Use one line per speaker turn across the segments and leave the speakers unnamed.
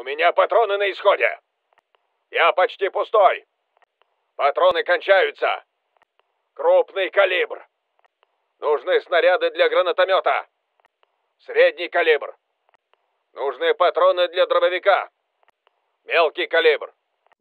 У меня патроны на исходе. Я почти пустой. Патроны кончаются. Крупный калибр. Нужны снаряды для гранатомета. Средний калибр. Нужны патроны для дробовика. Мелкий калибр.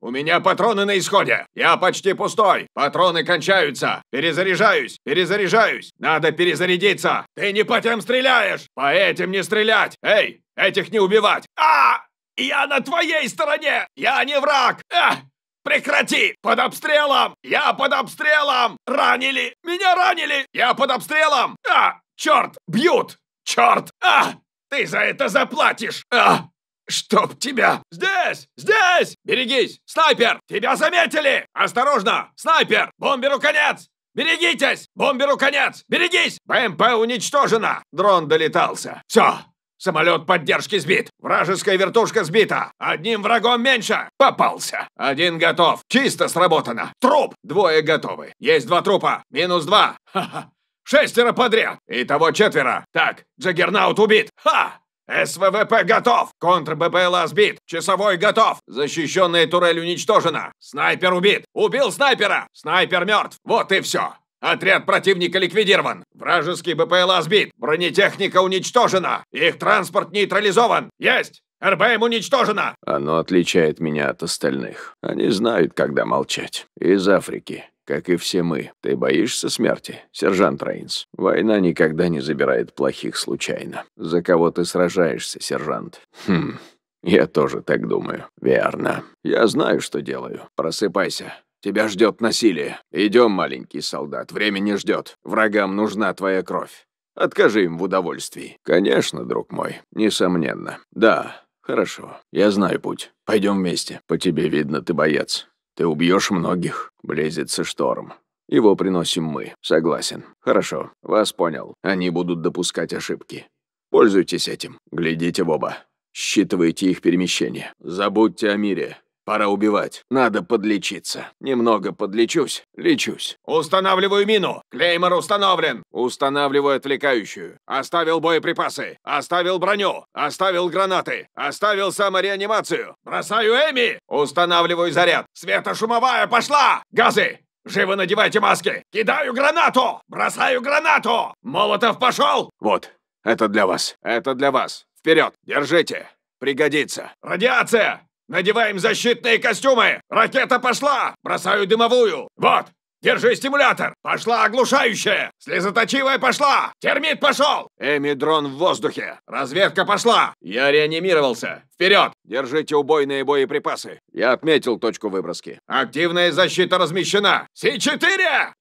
У меня патроны на исходе. Я почти пустой. Патроны кончаются. Перезаряжаюсь. Перезаряжаюсь. Надо перезарядиться. Ты не по тем стреляешь. По этим не стрелять. Эй, этих не убивать. А! Я на твоей стороне. Я не враг. А! Прекрати! Под обстрелом! Я под обстрелом! Ранили! Меня ранили! Я под обстрелом! А! Черт! Бьют! Черт! А! Ты за это заплатишь! А! Чтоб тебя! Здесь! Здесь! Берегись! Снайпер! Тебя заметили! Осторожно! Снайпер! Бомберу конец! Берегитесь! Бомберу конец! Берегись! БМП уничтожена! Дрон долетался. Все! Самолет поддержки сбит. Вражеская вертушка сбита. Одним врагом меньше. Попался. Один готов. Чисто сработано. Труп. Двое готовы. Есть два трупа. Минус два. Ха-ха. Шестеро подряд. Итого четверо. Так, Джаггернаут убит. Ха! СВВП готов! Контр-БПЛА сбит! Часовой готов! Защищенная турель уничтожена! Снайпер убит! Убил снайпера! Снайпер мертв! Вот и все! Отряд противника ликвидирован! Вражеский БПЛА сбит! Бронетехника уничтожена! Их транспорт нейтрализован! Есть! РБМ уничтожена!
Оно отличает меня от остальных. Они знают, когда молчать. Из Африки. Как и все мы. Ты боишься смерти, сержант Рейнс? Война никогда не забирает плохих случайно. За кого ты сражаешься, сержант? Хм, я тоже так думаю. Верно. Я знаю, что делаю. Просыпайся. Тебя ждет насилие. Идем, маленький солдат, время не ждет. Врагам нужна твоя кровь. Откажи им в удовольствии. Конечно, друг мой, несомненно. Да, хорошо. Я знаю путь. Пойдем вместе. По тебе видно, ты боец. Ты убьешь многих. Близится шторм. Его приносим мы. Согласен. Хорошо. Вас понял. Они будут допускать ошибки. Пользуйтесь этим. Глядите в оба. Считывайте их перемещение. Забудьте о мире. Пора убивать. Надо подлечиться. Немного подлечусь. Лечусь.
Устанавливаю мину! Клеймор установлен!
Устанавливаю отвлекающую.
Оставил боеприпасы! Оставил броню! Оставил гранаты! Оставил самореанимацию! Бросаю Эми! Устанавливаю заряд! Светошумовая пошла! Газы! Живо надевайте маски! Кидаю гранату! Бросаю гранату! Молотов пошел!
Вот, это для вас.
Это для вас. Вперед! Держите! Пригодится! Радиация! Надеваем защитные костюмы! Ракета пошла! Бросаю дымовую! Вот! Держи стимулятор! Пошла оглушающая! Слезоточивая пошла! Термит пошел! Эми дрон в воздухе! Разведка пошла! Я реанимировался! Вперед! Держите убойные боеприпасы! Я отметил точку выброски. Активная защита размещена! С-4!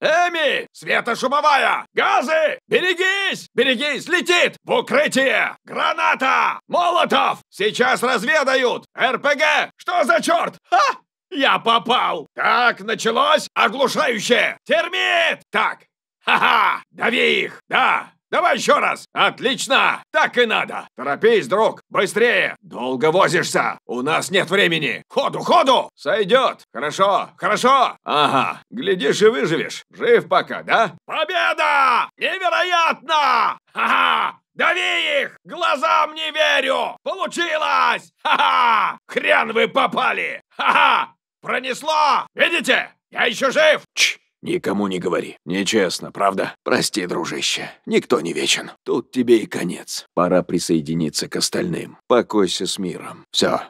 Эми! Светошумовая! Газы! Берегись! Берегись! Летит! В укрытие! Граната! Молотов! Сейчас разведают! РПГ! Что за черт? Ха! Я попал! Так, началось оглушающее! Термит! Так, ха-ха! Дави их! Да! Давай еще раз! Отлично! Так и надо! Торопись, друг! Быстрее! Долго возишься! У нас нет времени! Ходу, ходу! Сойдет! Хорошо, хорошо! Ага, глядишь и выживешь. Жив пока, да? Победа! Невероятно! Ха-ха! Дави их! Глазам не верю! Получилось! Ха-ха! Хрен вы попали! Ха-ха! Пронесло! Видите? Я еще жив!
Чш, никому не говори. Нечестно, правда? Прости, дружище. Никто не вечен. Тут тебе и конец. Пора присоединиться к остальным. Покойся с миром. Все,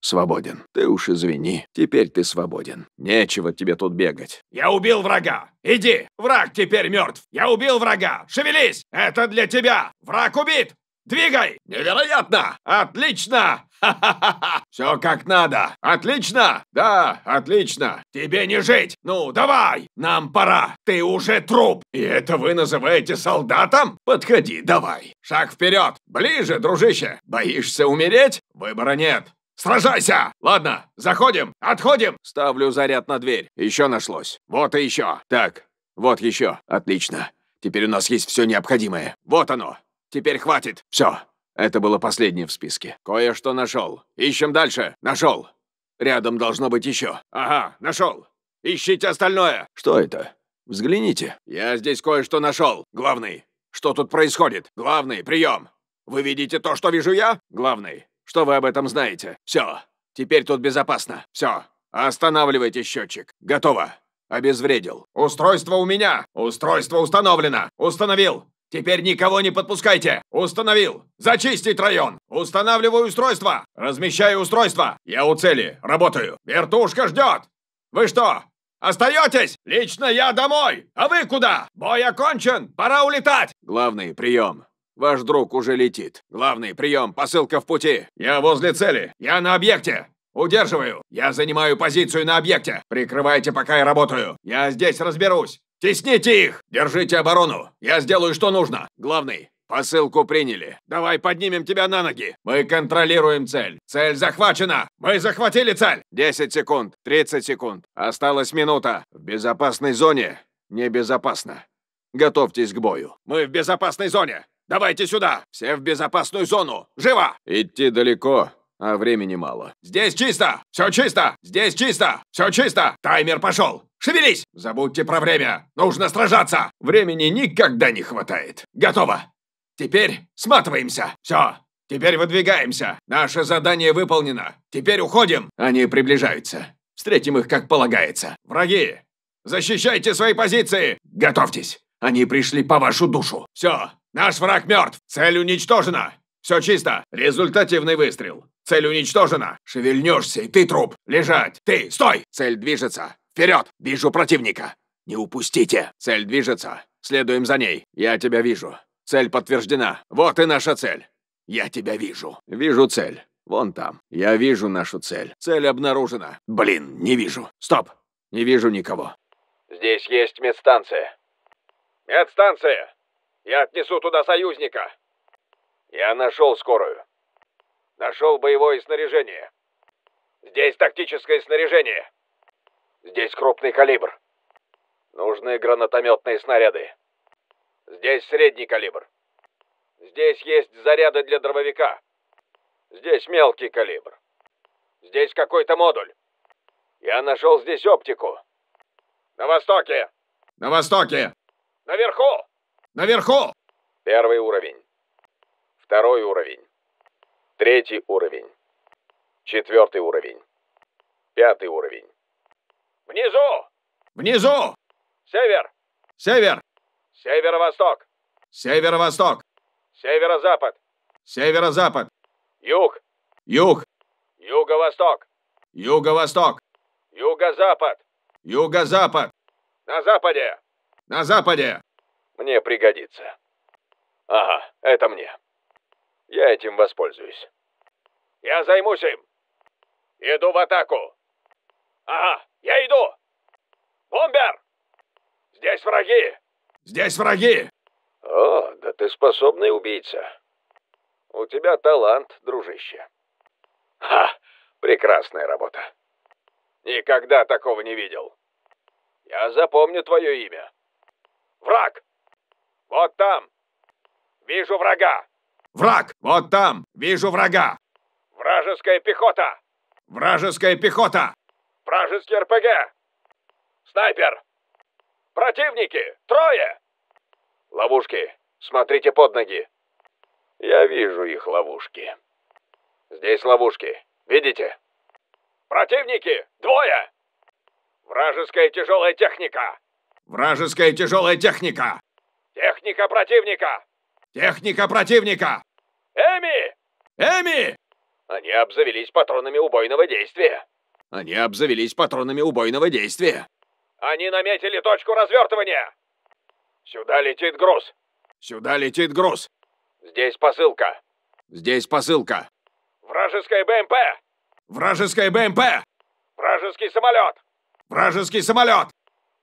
свободен. Ты уж извини. Теперь ты свободен. Нечего тебе тут бегать.
Я убил врага! Иди! Враг теперь мертв! Я убил врага! Шевелись! Это для тебя! Враг убит! Двигай! Невероятно! Отлично! Все как надо! Отлично! Да, отлично! Тебе не жить! Ну, давай! Нам пора! Ты уже труп! И это вы называете солдатом? Подходи, давай! Шаг вперед! Ближе, дружище! Боишься умереть? Выбора нет! Сражайся! Ладно, заходим, отходим! Ставлю заряд на дверь. Еще нашлось. Вот и еще. Так, вот еще. Отлично. Теперь у нас есть все необходимое. Вот оно. Теперь хватит. Все. Это было последнее в списке. Кое-что нашел. Ищем дальше. Нашел. Рядом должно быть еще. Ага, нашел. Ищите остальное. Что это? Взгляните. Я здесь кое-что нашел. Главный. Что тут происходит? Главный, прием. Вы видите то, что вижу я? Главный.
Что вы об этом знаете? Все. Теперь тут безопасно. Все. Останавливайте счетчик. Готово. Обезвредил. Устройство у меня. Устройство установлено. Установил. Теперь никого не подпускайте. Установил. Зачистить район. Устанавливаю устройство. Размещаю устройство. Я у цели. Работаю. Вертушка ждет. Вы что, остаетесь? Лично я домой. А вы куда? Бой окончен. Пора улетать. Главный, прием. Ваш друг уже летит. Главный, прием. Посылка в пути. Я возле цели. Я на объекте. Удерживаю. Я занимаю позицию на объекте. Прикрывайте, пока я работаю. Я здесь разберусь. Тесните их! Держите оборону! Я сделаю, что нужно! Главный, посылку приняли. Давай поднимем тебя на ноги. Мы контролируем цель. Цель захвачена! Мы захватили цель! 10 секунд, 30 секунд. Осталась минута. В безопасной зоне небезопасно. Готовьтесь к бою. Мы в безопасной зоне! Давайте сюда! Все в безопасную зону! Живо! Идти далеко, а времени мало. Здесь чисто! Все чисто! Здесь чисто! Все чисто! Таймер пошел! Шевелись! Забудьте про время! Нужно сражаться! Времени никогда не хватает. Готово! Теперь сматываемся. Все. Теперь выдвигаемся. Наше задание выполнено. Теперь уходим. Они приближаются. Встретим их, как полагается. Враги! Защищайте свои позиции! Готовьтесь! Они пришли по вашу душу. Все. Наш враг мертв. Цель уничтожена. Все чисто. Результативный выстрел. Цель уничтожена. Шевельнешься, и ты труп. Лежать. Ты, стой! Цель движется. Вперед! Вижу противника! Не упустите! Цель движется. Следуем за ней. Я тебя вижу. Цель подтверждена. Вот и наша цель. Я тебя вижу. Вижу цель. Вон там. Я вижу нашу цель. Цель обнаружена. Блин, не вижу. Стоп. Не вижу никого.
Здесь есть медстанция. Медстанция! Я отнесу туда союзника. Я нашел скорую. Нашел боевое снаряжение. Здесь тактическое снаряжение. Здесь крупный калибр. Нужны гранатометные снаряды. Здесь средний калибр. Здесь есть заряды для дробовика. Здесь мелкий калибр. Здесь какой-то модуль. Я нашел здесь оптику. На востоке.
На востоке.
Наверху.
Наверху.
Первый уровень. Второй уровень. Третий уровень. Четвертый уровень. Пятый уровень. Внизу!
Внизу!
Север!
Север!
Северо-восток!
Северо-восток!
Северо-запад!
Северо-запад!
Юг!
Юг!
Юго-восток!
Юго-восток!
Юго-запад!
Юго-запад!
На западе!
На западе!
Мне пригодится. Ага, это мне. Я этим воспользуюсь. Я займусь им. Иду в атаку. Ага, я иду! Бомбер! Здесь враги!
Здесь враги!
О, да ты способный убийца. У тебя талант, дружище. Ха! Прекрасная работа. Никогда такого не видел. Я запомню твое имя. Враг! Вот там! Вижу врага!
Враг! Вот там! Вижу врага!
Вражеская пехота!
Вражеская пехота!
Вражеский РПГ! Снайпер! Противники! Трое! Ловушки! Смотрите под ноги! Я вижу их ловушки. Здесь ловушки. Видите? Противники! Двое! Вражеская тяжелая техника!
Вражеская тяжелая техника!
Техника противника!
Техника противника!
Эми!
Эми!
Они обзавелись патронами убойного действия.
Они обзавелись патронами убойного действия.
Они наметили точку развертывания. Сюда летит груз.
Сюда летит груз.
Здесь посылка.
Здесь посылка.
Вражеская БМП.
Вражеская БМП.
Вражеский самолет.
Вражеский самолет.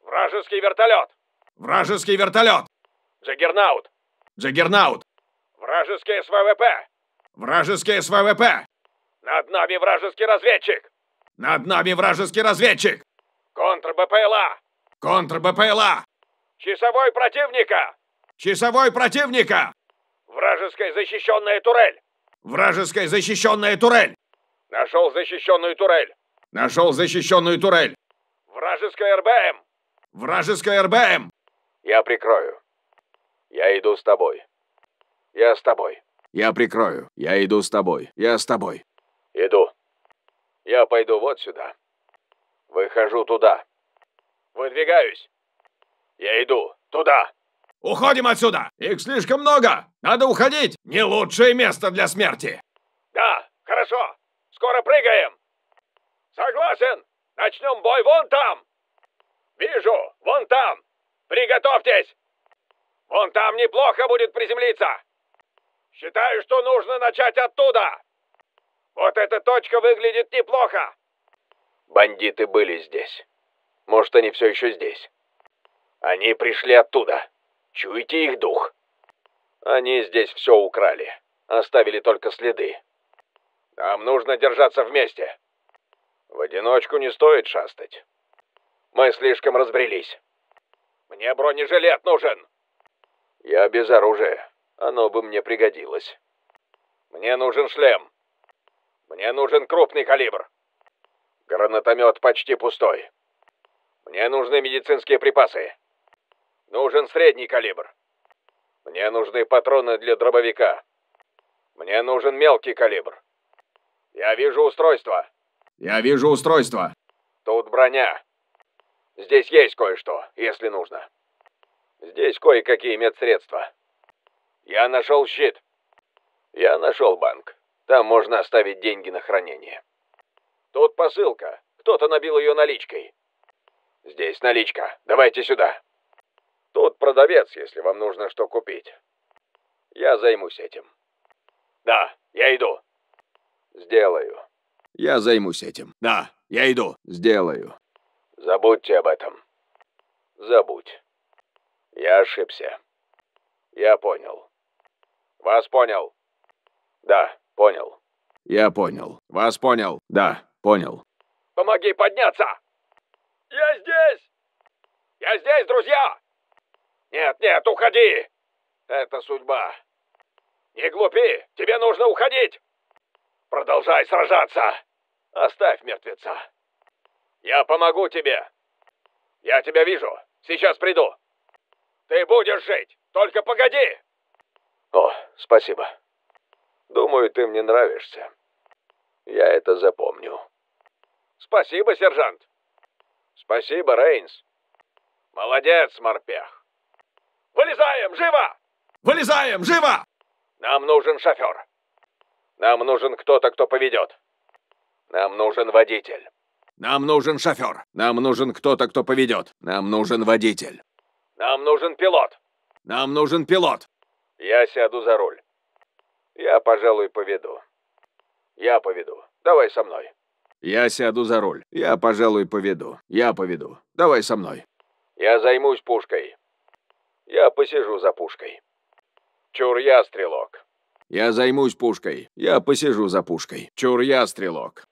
Вражеский вертолет.
Вражеский вертолет.
Джаггернаут.
Джаггернаут.
Вражеский СВВП.
Вражеский СВВП.
Над нами вражеский разведчик.
Над нами вражеский разведчик.
Контр-БПЛА.
Контр-БПЛА.
Часовой противника.
Часовой противника.
Вражеская защищенная турель.
Вражеская защищенная турель.
Нашел защищенную турель.
Нашел защищенную турель.
Вражеская РБМ.
Вражеская РБМ.
Я прикрою. Я иду с тобой. Я с тобой.
Я прикрою. Я иду с тобой. Я с тобой.
Иду. Я пойду вот сюда. Выхожу туда. Выдвигаюсь. Я иду туда.
Уходим отсюда! Их слишком много! Надо уходить! Не лучшее место для смерти!
Да, хорошо. Скоро прыгаем. Согласен. Начнем бой вон там. Вижу, вон там. Приготовьтесь. Вон там неплохо будет приземлиться. Считаю, что нужно начать оттуда. Вот эта точка выглядит неплохо. Бандиты были здесь. Может, они все еще здесь. Они пришли оттуда. Чуете их дух? Они здесь все украли. Оставили только следы. Нам нужно держаться вместе. В одиночку не стоит шастать. Мы слишком разбрелись. Мне бронежилет нужен. Я без оружия. Оно бы мне пригодилось. Мне нужен шлем. Мне нужен крупный калибр. Гранатомет почти пустой. Мне нужны медицинские припасы. Нужен средний калибр. Мне нужны патроны для дробовика. Мне нужен мелкий калибр. Я вижу устройство.
Я вижу устройство.
Тут броня. Здесь есть кое-что, если нужно. Здесь кое-какие медсредства. Я нашел щит. Я нашел банк. Там можно оставить деньги на хранение. Тут посылка. Кто-то набил ее наличкой. Здесь наличка. Давайте сюда. Тут продавец, если вам нужно что купить. Я займусь этим. Да, я иду. Сделаю.
Я займусь этим. Да, я иду. Сделаю.
Забудьте об этом. Забудь. Я ошибся. Я понял. Вас понял. Да, понял.
Я понял. Вас понял. Да, понял.
Помоги подняться! Я здесь! Я здесь, друзья! Нет, нет, уходи! Это судьба. Не глупи, тебе нужно уходить! Продолжай сражаться! Оставь мертвеца. Я помогу тебе. Я тебя вижу. Сейчас приду. Ты будешь жить. Только погоди. О, спасибо. Думаю, ты мне нравишься. Я это запомню. Спасибо, сержант. Спасибо, Рейнс. Молодец, морпех. Вылезаем, живо!
Вылезаем, живо!
Нам нужен шофер. Нам нужен кто-то, кто поведет. Нам нужен водитель.
Нам нужен шофер. Нам нужен кто-то, кто поведет. Нам нужен водитель.
Нам нужен пилот.
Нам нужен пилот.
Я сяду за руль. Я, пожалуй, поведу. Я поведу. Давай со мной.
Я сяду за руль. Я, пожалуй, поведу. Я поведу. Давай со мной.
Я займусь пушкой. Я посижу за пушкой. Чур я, стрелок.
Я займусь пушкой. Я посижу за пушкой. Чур я, стрелок.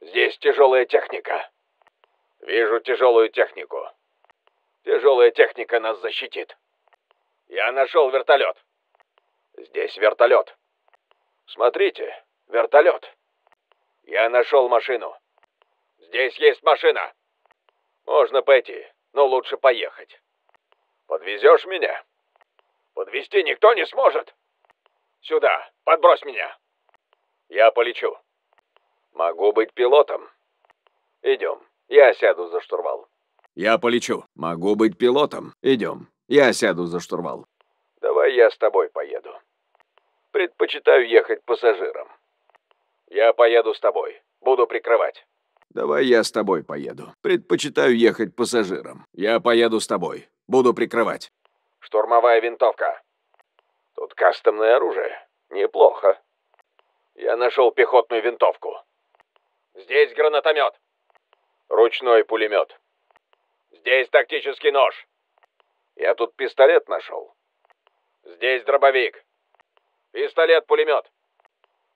Здесь тяжелая техника. Вижу тяжелую технику. Тяжелая техника нас защитит. Я нашел вертолет. Здесь вертолет. Смотрите, вертолет. Я нашел машину. Здесь есть машина. Можно пойти, но лучше поехать. Подвезешь меня? Подвести никто не сможет. Сюда, подбрось меня. Я полечу. Могу быть пилотом. Идем, я сяду за штурвал.
Я полечу. Могу быть пилотом. Идем. Я сяду за штурвал.
Давай я с тобой поеду. Предпочитаю ехать пассажиром. Я поеду с тобой. Буду прикрывать.
Давай я с тобой поеду. Предпочитаю ехать пассажиром. Я поеду с тобой. Буду прикрывать.
Штурмовая винтовка. Тут кастомное оружие. Неплохо. Я нашел пехотную винтовку. Здесь гранатомет. Ручной пулемет. Здесь тактический нож. Я тут пистолет нашел. Здесь дробовик. Пистолет-пулемет.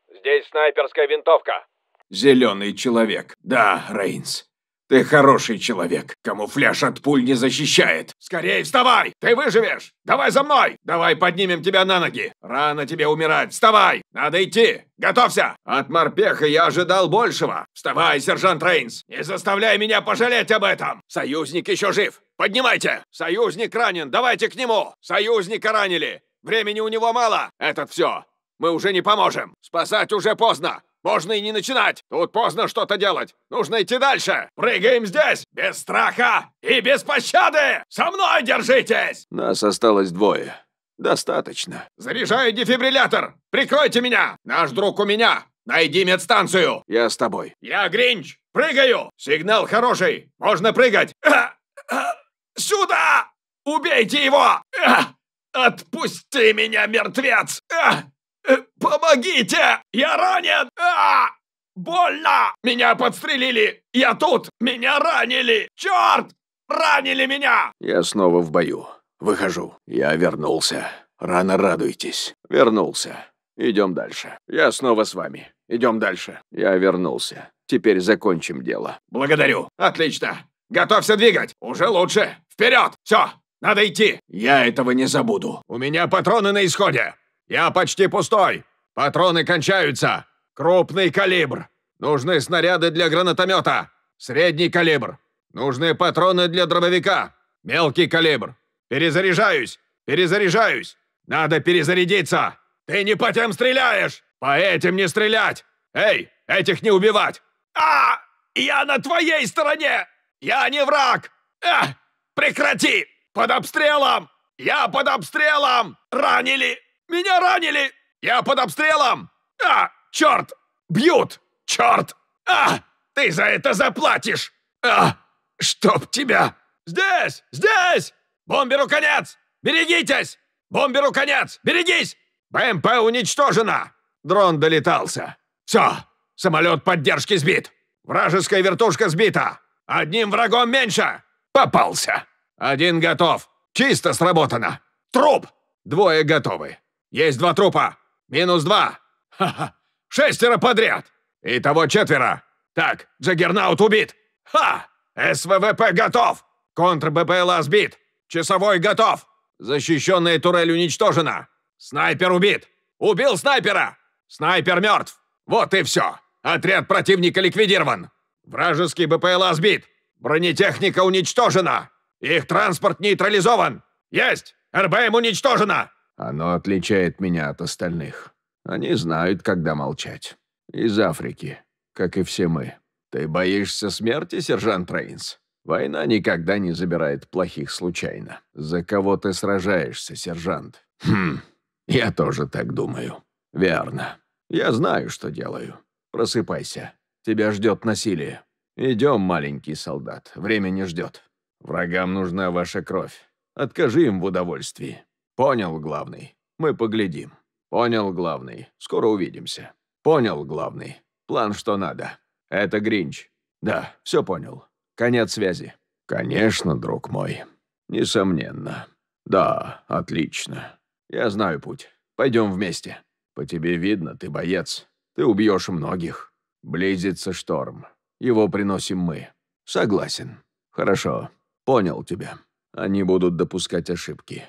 Здесь снайперская винтовка.
Зеленый человек. Да, Рейнс. Ты хороший человек. Камуфляж от пуль не защищает. Скорей вставай! Ты выживешь! Давай за мной! Давай поднимем тебя на ноги! Рано тебе умирать! Вставай! Надо идти! Готовься! От морпеха я ожидал большего! Вставай, сержант Рейнс! Не заставляй меня пожалеть об этом! Союзник еще жив! Поднимайте! Союзник ранен! Давайте к нему! Союзника ранили! Времени у него мало! Этот все!
Мы уже не поможем! Спасать уже поздно! Можно и не начинать! Тут поздно что-то делать! Нужно идти дальше! Прыгаем здесь! Без страха и без пощады! Со мной держитесь!
Нас осталось двое. Достаточно.
Заряжаю дефибриллятор! Прикройте меня! Наш друг у меня! Найди медстанцию!
Я с тобой.
Я Гринч! Прыгаю! Сигнал хороший! Можно прыгать! Сюда! Убейте его! Отпусти меня, мертвец! А, э, Помогите! Я ранен! А, Больно! Меня подстрелили! Я тут! Меня ранили! Черт! Ранили меня!
Я снова в бою. Выхожу. Я вернулся. Рано радуйтесь. Вернулся. Идем дальше. Я снова с вами. Идем дальше. Я вернулся. Теперь закончим дело.
Благодарю. Отлично. Готовься двигать. Уже лучше. Вперед! Все, надо идти.
Я этого не забуду.
У меня патроны на исходе. Я почти пустой. Патроны кончаются. Крупный калибр. Нужны снаряды для гранатомета. Средний калибр. Нужны патроны для дробовика. Мелкий калибр. Перезаряжаюсь. Перезаряжаюсь. Надо перезарядиться. Ты не по тем стреляешь. По этим не стрелять. Эй, этих не убивать. А, я на твоей стороне. Я не враг. А, прекрати. Под обстрелом. Я под обстрелом. Ранили. Меня ранили. Я под обстрелом. А, черт. Бьют. Черт. А, ты за это заплатишь. А, чтоб тебя. Здесь, здесь. Бомберу конец. Берегитесь. Бомберу конец. Берегись. БМП уничтожена. Дрон долетался. Все. Самолет поддержки сбит. Вражеская вертушка сбита. Одним врагом меньше. Попался. Один готов. Чисто сработано. Труп. Двое готовы. Есть два трупа. Минус два. Ха-ха. Шестеро подряд. Итого четверо. Так, Джаггернаут убит. Ха! СВВП готов. Контр-БПЛА сбит. Часовой готов. Защищенная турель уничтожена. Снайпер убит. Убил снайпера. Снайпер мертв. Вот и все. Отряд противника ликвидирован. Вражеский БПЛА сбит. Бронетехника уничтожена. Их транспорт нейтрализован. Есть. РБМ уничтожена.
Оно отличает меня от остальных. Они знают, когда молчать. Из Африки, как и все мы. Ты боишься смерти, сержант Рейнс? Война никогда не забирает плохих случайно. За кого ты сражаешься, сержант? Хм, я тоже так думаю. Верно. Я знаю, что делаю. Просыпайся. Тебя ждет насилие. Идем, маленький солдат. Время не ждет. Врагам нужна ваша кровь. Откажи им в удовольствии. Понял, главный. Мы поглядим. Понял, главный. Скоро увидимся. Понял, главный. План что надо. Это Гринч. Да, все понял. Конец связи. Конечно, друг мой. Несомненно. Да, отлично. Я знаю путь. Пойдем вместе. По тебе видно, ты боец. Ты убьешь многих. Близится шторм. Его приносим мы. Согласен. Хорошо. Понял тебя. Они будут допускать ошибки.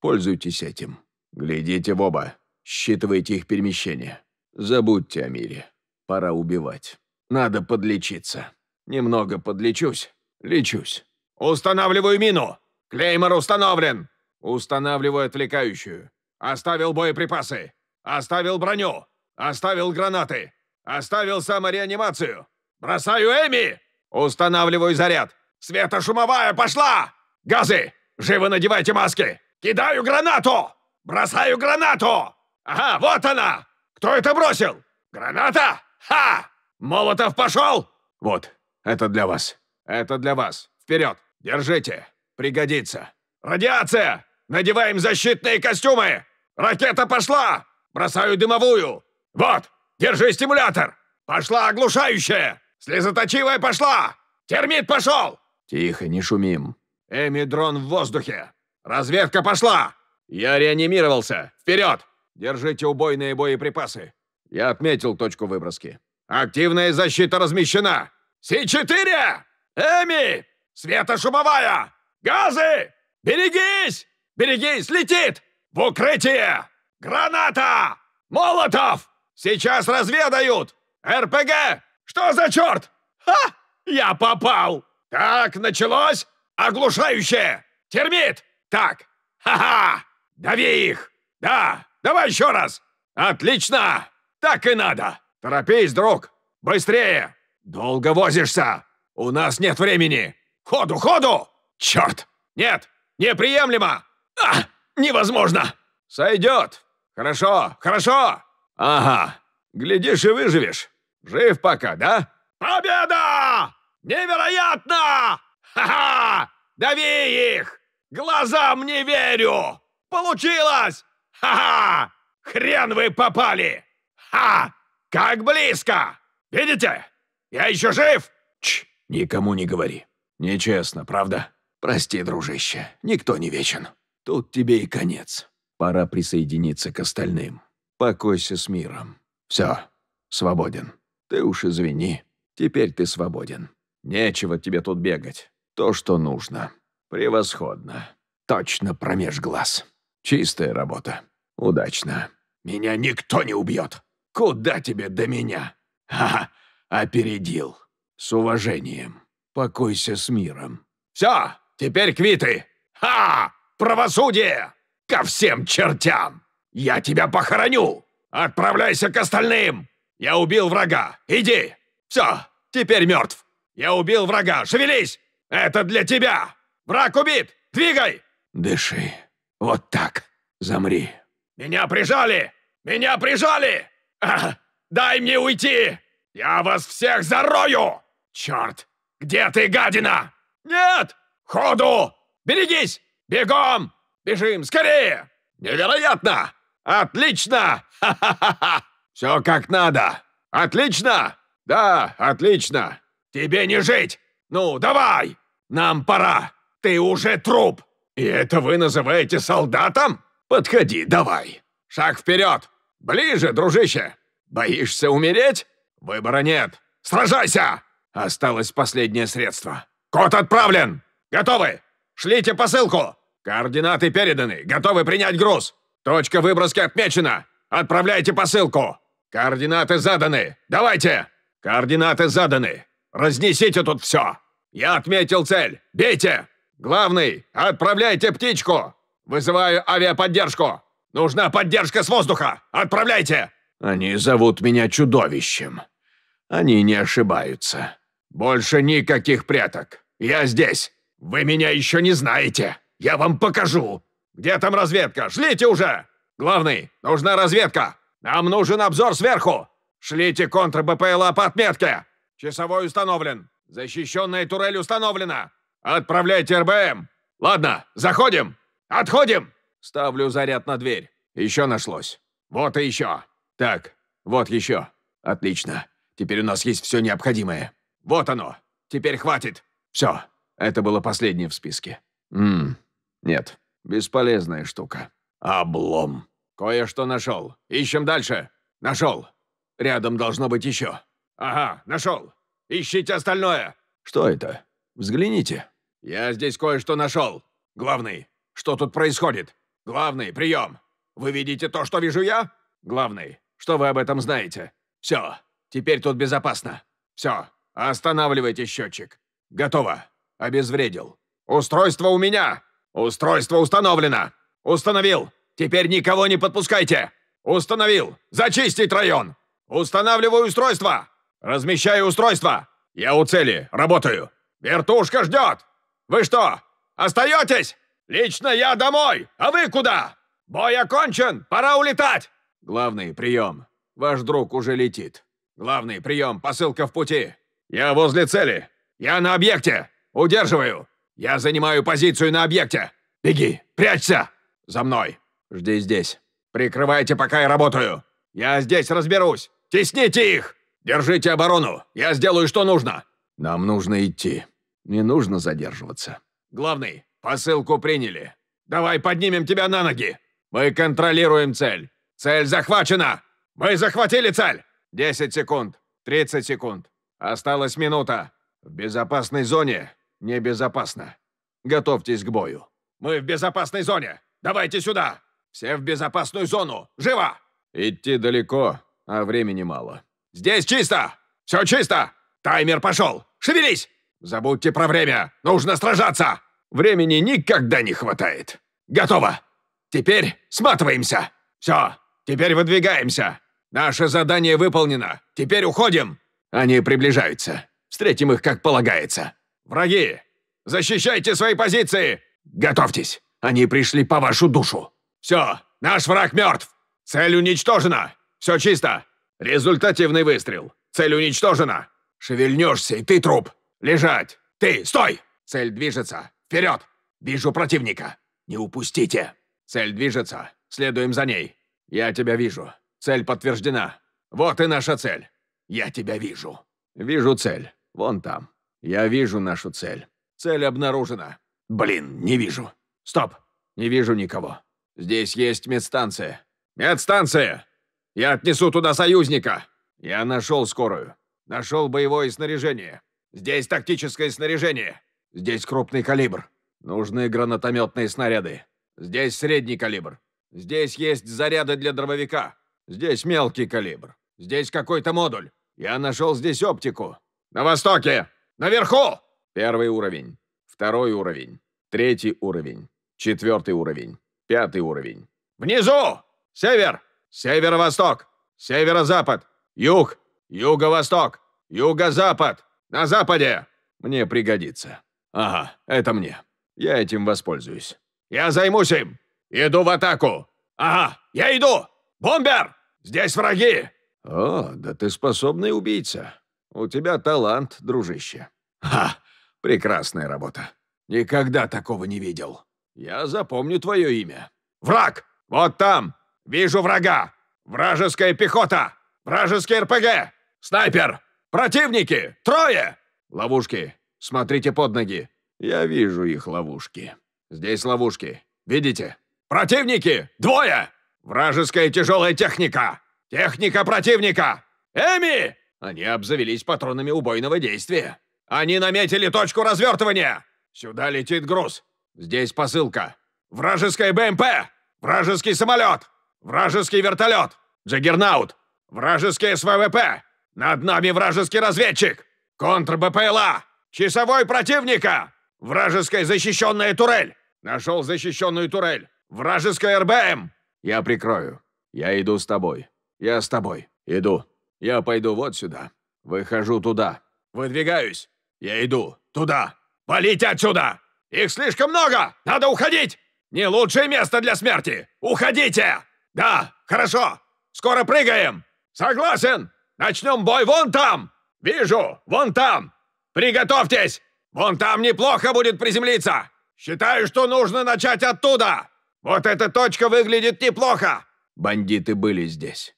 Пользуйтесь этим. Глядите в оба. Считывайте их перемещение. Забудьте о мире. Пора убивать. Надо подлечиться. Немного подлечусь. Лечусь.
Устанавливаю мину. Клеймор установлен. Устанавливаю отвлекающую. Оставил боеприпасы. Оставил броню. Оставил гранаты. Оставил самореанимацию. Бросаю Эми. Устанавливаю заряд. Светошумовая пошла! Газы! Живо надевайте маски! Кидаю гранату! Бросаю гранату! Ага, вот она! Кто это бросил? Граната? Ха! Молотов пошел? Вот, это для вас. Это для вас. Вперед! Держите! Пригодится. Радиация! Надеваем защитные костюмы! Ракета пошла! Бросаю дымовую! Вот! Держи стимулятор! Пошла оглушающая! Слезоточивая пошла! Термит пошел!
Тихо, не шумим.
Эми дрон в воздухе! Разведка пошла! Я реанимировался! Вперед! Держите убойные боеприпасы! Я отметил точку выброски. Активная защита размещена! С-4! Эми! Светошумовая! Газы! Берегись! Берегись! Летит! В укрытие! Граната! Молотов! Сейчас разведают! РПГ! Что за черт? Ха! Я попал! Так, началось! Оглушающее! Термит! Так! Ха-ха! Дави их! Да! Давай еще раз! Отлично! Так и надо! Торопись, друг! Быстрее! Долго возишься! У нас нет времени! Ходу, ходу! Черт! Нет! Неприемлемо! А! Невозможно! Сойдет! Хорошо, хорошо! Ага, глядишь и выживешь. Жив пока, да? Победа! Невероятно! Ха-ха! Дави их! Глазам не верю! Получилось! Ха-ха! Хрен вы попали! Ха! Как близко! Видите? Я еще жив?
Чш, никому не говори. Нечестно, правда? Прости, дружище, никто не вечен. Тут тебе и конец. Пора присоединиться к остальным. Покойся с миром. Все, свободен. Ты уж извини. Теперь ты свободен. Нечего тебе тут бегать. То, что нужно. Превосходно. Точно промеж глаз. Чистая работа. Удачно. Меня никто не убьет. Куда тебе до меня? Ха-ха, опередил. С уважением. Покойся с миром.
Все, теперь квиты. Ха! Правосудие! Ко всем чертям! Я тебя похороню! Отправляйся к остальным! Я убил врага! Иди! Все, теперь мертв! Я убил врага! Шевелись! Это для тебя! Враг убит! Двигай!»
«Дыши. Вот так. Замри».
«Меня прижали! Меня прижали! А, дай мне уйти! Я вас всех зарою! Черт! Где ты, гадина? Нет! Ходу! Берегись! Бегом! Бежим, скорее! Невероятно! Отлично! Ха-ха-ха! Все как надо! Отлично! Да, отлично! Тебе не жить! Ну, давай! Нам пора! Ты уже труп! И это вы называете солдатом? Подходи, давай! Шаг вперед! Ближе, дружище! Боишься умереть? Выбора нет! Сражайся! Осталось последнее средство. Код отправлен! Готовы! Шлите посылку! Координаты переданы! Готовы принять груз! Точка выброски отмечена! Отправляйте посылку! Координаты заданы! Давайте! Координаты заданы! Разнесите тут все! Я отметил цель! Бейте! Главный, отправляйте птичку! Вызываю авиаподдержку! Нужна поддержка с воздуха! Отправляйте!»
«Они зовут меня чудовищем. Они не ошибаются.
Больше никаких пряток. Я здесь. Вы меня еще не знаете. Я вам покажу. Где там разведка? Шлите уже! Главный, нужна разведка! Нам нужен обзор сверху! Шлите контр-БПЛА по отметке! Часовой установлен. Защищенная турель установлена. Отправляйте РБМ. Ладно, заходим. Отходим. Ставлю заряд на дверь. Еще нашлось. Вот и еще. Так, вот еще. Отлично. Теперь у нас есть все необходимое. Вот оно. Теперь хватит. Все. Это было последнее в списке.
Ммм, нет. Бесполезная штука.
Облом. Кое-что нашел. Ищем дальше. Нашел. Рядом должно быть еще. Ага, нашел. Ищите остальное.
Что это? Взгляните.
Я здесь кое-что нашел. Главный, что тут происходит? Главный, прием. Вы видите то, что вижу я? Главный, что вы об этом знаете? Все, теперь тут безопасно. Все, останавливайте счетчик. Готово. Обезвредил. Устройство у меня. Устройство установлено. Установил. Теперь никого не подпускайте. Установил. Зачистить район. Устанавливаю устройство. Размещаю устройство. Я у цели. Работаю. Вертушка ждет. Вы что, остаетесь? Лично я домой. А вы куда? Бой окончен. Пора улетать. Главный, прием. Ваш друг уже летит. Главный, прием. Посылка в пути. Я возле цели. Я на объекте. Удерживаю. Я занимаю позицию на объекте. Беги. Прячься. За мной. Жди здесь. Прикрывайте, пока я работаю. Я здесь разберусь. Тесните их. Держите оборону. Я сделаю, что нужно.
Нам нужно идти. Не нужно задерживаться.
Главный, посылку приняли. Давай поднимем тебя на ноги. Мы контролируем цель. Цель захвачена. Мы захватили цель. 10 секунд. 30 секунд. Осталась минута. В безопасной зоне небезопасно. Готовьтесь к бою. Мы в безопасной зоне. Давайте сюда. Все в безопасную зону. Живо!
Идти далеко, а времени мало.
Здесь чисто! Все чисто! Таймер пошел! Шевелись! Забудьте про время! Нужно сражаться! Времени никогда не хватает. Готово! Теперь сматываемся! Все, Теперь выдвигаемся! Наше задание выполнено! Теперь уходим!» Они приближаются. Встретим их, как полагается. «Враги! Защищайте свои позиции! Готовьтесь! Они пришли по вашу душу! Все, наш враг мертв! Цель уничтожена! Все чисто! Результативный выстрел! Цель уничтожена! Шевельнешься, и ты труп! Лежать! Ты, стой! Цель движется! Вперед! Вижу противника! Не упустите! Цель движется! Следуем за ней! Я тебя вижу! Цель подтверждена! Вот и наша цель! Я тебя вижу! Вижу цель. Вон там. Я вижу нашу цель. Цель обнаружена. Блин, не вижу. Стоп! Не вижу никого. Здесь есть медстанция. Медстанция! Я отнесу туда союзника! Я нашел скорую. Нашел боевое снаряжение. Здесь тактическое снаряжение. Здесь крупный калибр. Нужны гранатометные снаряды. Здесь средний калибр. Здесь есть заряды для дробовика. Здесь мелкий калибр. Здесь какой-то модуль. Я нашел здесь оптику. На востоке! Наверху! Первый уровень. Второй уровень. Третий уровень. Четвертый уровень. Пятый уровень. Внизу! Север! Северо-восток! Северо-запад! Юг! Юго-восток! Юго-запад! На западе! Мне пригодится. Ага, это мне. Я этим воспользуюсь. Я займусь им! Иду в атаку! Ага, я иду! Бомбер! Здесь враги! О, да ты способный убийца. У тебя талант, дружище. Ха! Прекрасная работа. Никогда такого не видел. Я запомню твое имя. Враг! Вот там! Вижу врага! Вражеская пехота! Вражеский РПГ! Снайпер! Противники! Трое! Ловушки! Смотрите под ноги! Я вижу их ловушки. Здесь ловушки. Видите? Противники! Двое! Вражеская тяжелая техника! Техника противника! Эми! Они обзавелись патронами убойного действия. Они наметили точку развертывания! Сюда летит груз. Здесь посылка. Вражеская БМП! Вражеский самолет! Вражеский вертолет! Джаггернаут! Вражеский СВВП! Над нами вражеский разведчик! Контр-БПЛА! Часовой противника! Вражеская защищенная турель! Нашел защищенную турель! Вражеская РБМ! Я прикрою. Я иду с тобой. Я с тобой. Иду. Я пойду вот сюда. Выхожу туда. Выдвигаюсь. Я иду. Туда. Валите отсюда! Их слишком много! Надо уходить! Не лучшее место для смерти! Уходите! Да, хорошо! Скоро прыгаем! Согласен! Начнем бой вон там! Вижу! Вон там! Приготовьтесь! Вон там неплохо будет приземлиться! Считаю, что нужно начать оттуда! Вот эта точка выглядит неплохо!» Бандиты были здесь.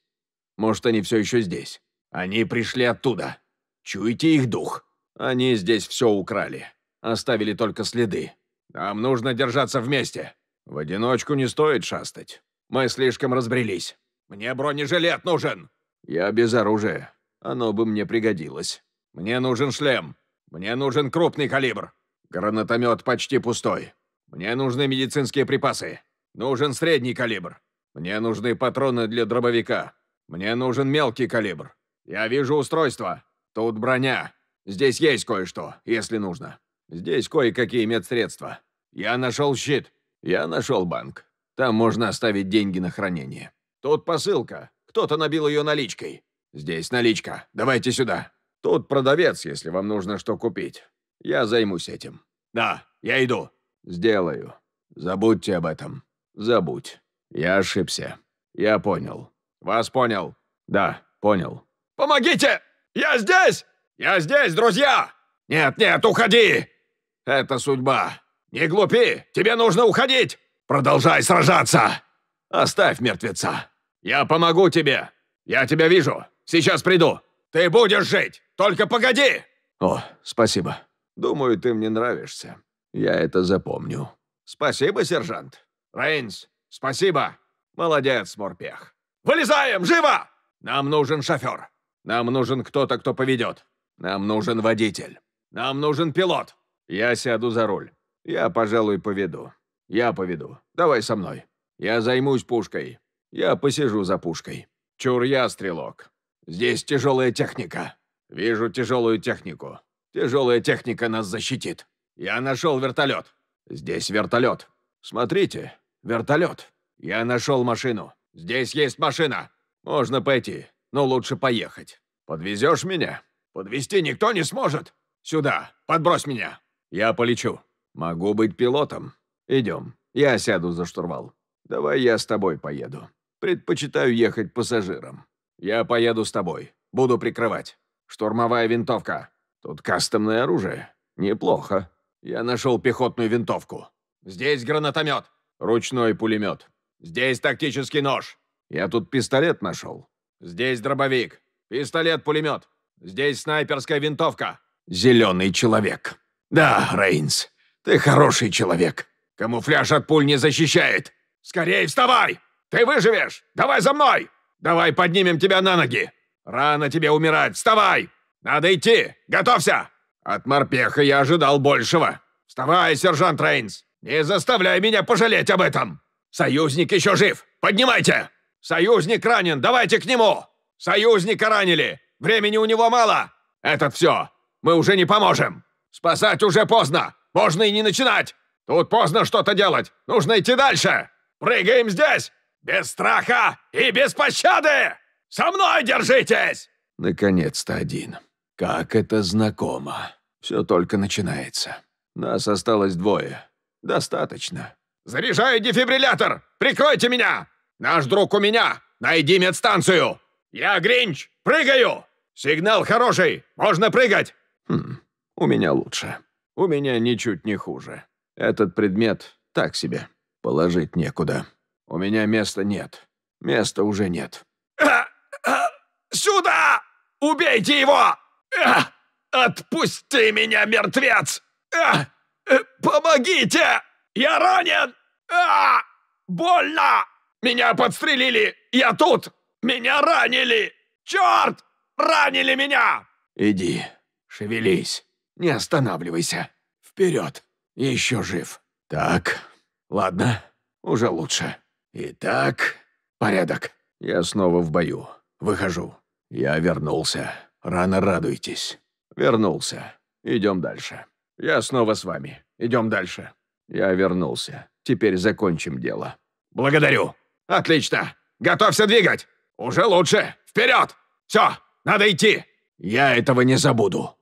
Может, они все еще здесь. Они пришли оттуда. Чуете их дух? Они здесь все украли. Оставили только следы. Нам нужно держаться вместе. В одиночку не стоит шастать. Мы слишком разбрелись. Мне бронежилет нужен. Я без оружия. Оно бы мне пригодилось. Мне нужен шлем. Мне нужен крупный калибр. Гранатомет почти пустой. Мне нужны медицинские припасы. Нужен средний калибр. Мне нужны патроны для дробовика. Мне нужен мелкий калибр. Я вижу устройство. Тут броня. Здесь есть кое-что, если нужно. Здесь кое-какие медсредства. Я нашел щит. Я нашел банк. Там можно оставить деньги на хранение. Тут посылка. Кто-то набил ее наличкой. Здесь наличка. Давайте сюда. Тут продавец, если вам нужно что купить. Я займусь этим. Да, я иду. Сделаю. Забудьте об этом. Забудь. Я ошибся. Я понял. Вас понял. Да, понял. Помогите! Я здесь! Я здесь, друзья! Нет, нет, уходи! Это судьба. Не глупи! Тебе нужно уходить! Продолжай сражаться! Оставь мертвеца. Я помогу тебе. Я тебя вижу. Сейчас приду. Ты будешь жить. Только погоди! О, спасибо. Думаю, ты мне нравишься. Я это запомню. Спасибо, сержант. Рейнс, спасибо. Молодец, морпех. Вылезаем, живо! Нам нужен шофер. Нам нужен кто-то, кто поведет. Нам нужен водитель. Нам нужен пилот. Я сяду за руль. Я, пожалуй, поведу. Я поведу. Давай со мной. Я займусь пушкой. Я посижу за пушкой. Чур я, стрелок. Здесь тяжелая техника. Вижу тяжелую технику. Тяжелая техника нас защитит. Я нашел вертолет. Здесь вертолет. Смотрите, вертолет. Я нашел машину.
Здесь есть машина. Можно пойти, но лучше поехать. Подвезешь меня? Подвести никто не сможет. Сюда, подбрось меня. Я полечу. Могу быть пилотом. Идем. Я сяду за штурвал. Давай я с тобой поеду. Предпочитаю ехать пассажиром. Я поеду с тобой. Буду прикрывать. Штурмовая винтовка. Тут кастомное оружие. Неплохо. Я нашел пехотную винтовку. Здесь гранатомет. Ручной пулемет. Здесь тактический нож. Я тут пистолет нашел. Здесь дробовик. Пистолет-пулемет. Здесь снайперская винтовка. Зеленый человек. Да, Рейнс, ты хороший человек. Камуфляж от пуль не защищает. Скорей вставай! Ты выживешь! Давай за мной! Давай поднимем тебя на ноги! Рано тебе умирать! Вставай! Надо идти! Готовься! От морпеха я ожидал большего. Вставай, сержант Рейнс! Не заставляй меня пожалеть об этом! Союзник еще жив! Поднимайте! Союзник ранен! Давайте к нему! Союзника ранили! Времени у него мало! Это все! Мы уже не поможем! Спасать уже поздно! Можно и не начинать! Тут поздно что-то делать! Нужно идти дальше! Прыгаем здесь! Без страха и без пощады! Со мной держитесь!» Наконец-то один. Как это знакомо. Все только начинается. Нас осталось двое. Достаточно. «Заряжаю дефибриллятор! Прикройте меня! Наш друг у меня! Найди медстанцию! Я Гринч! Прыгаю! Сигнал хороший! Можно прыгать!» Хм, у меня лучше. У меня ничуть не хуже. Этот предмет так себе. Положить некуда. У меня места нет. Места уже нет. «Сюда! Убейте его! Отпусти меня, мертвец! Помогите! Я ранен! Больно! Меня подстрелили! Я тут! Меня ранили! Черт! Ранили меня!» «Иди, шевелись, не останавливайся. Вперед! Еще жив. Так, ладно, уже лучше. Итак, порядок. Я снова в бою. Выхожу. Я вернулся. Рано радуйтесь. Вернулся. Идем дальше. Я снова с вами. Идем дальше. Я вернулся. Теперь закончим дело. Благодарю. Отлично. Готовься двигать. Уже лучше. Вперед! Все, надо идти. Я этого не забуду.